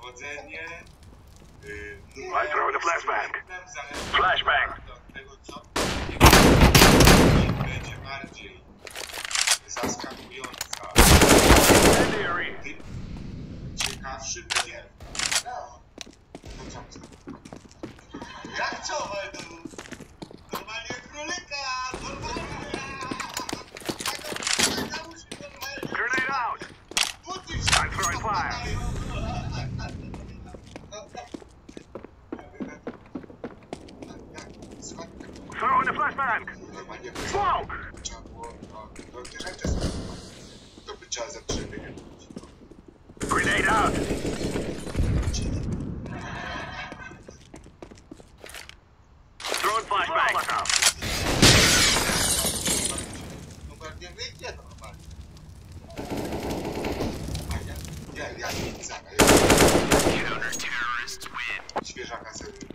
powodzenie. Yy, I throw the flashbang. Flashbang. Będzie bardziej zaskakująca. Ciekawszy będzie. Jak co, Waldon? Throw in a flashbang! Smoke! Grenade out! Drone flashbang! Counter-terrorists win!